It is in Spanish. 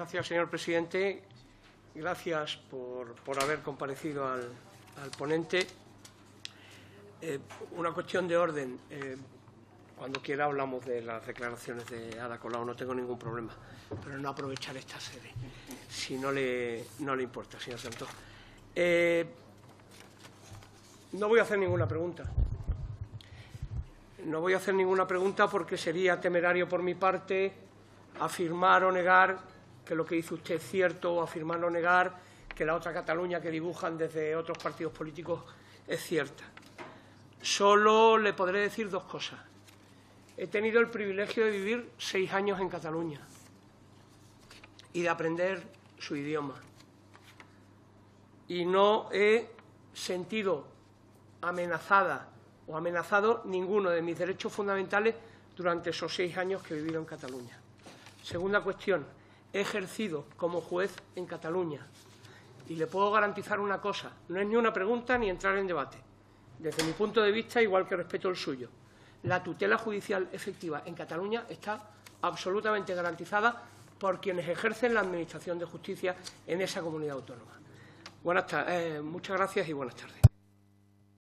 Gracias, señor presidente. Gracias por, por haber comparecido al, al ponente. Eh, una cuestión de orden. Eh, cuando quiera hablamos de las declaraciones de Ada Colau, no tengo ningún problema, pero no aprovechar esta sede, si no le, no le importa, señor Santos. Eh, no voy a hacer ninguna pregunta. No voy a hacer ninguna pregunta porque sería temerario por mi parte afirmar o negar que lo que dice usted es cierto o afirmar o negar que la otra Cataluña que dibujan desde otros partidos políticos es cierta. Solo le podré decir dos cosas. He tenido el privilegio de vivir seis años en Cataluña y de aprender su idioma. Y no he sentido amenazada o amenazado ninguno de mis derechos fundamentales durante esos seis años que he vivido en Cataluña. Segunda cuestión, he ejercido como juez en Cataluña y le puedo garantizar una cosa, no es ni una pregunta ni entrar en debate. Desde mi punto de vista, igual que respeto el suyo, la tutela judicial efectiva en Cataluña está absolutamente garantizada por quienes ejercen la Administración de Justicia en esa comunidad autónoma. Buenas eh, muchas gracias y buenas tardes.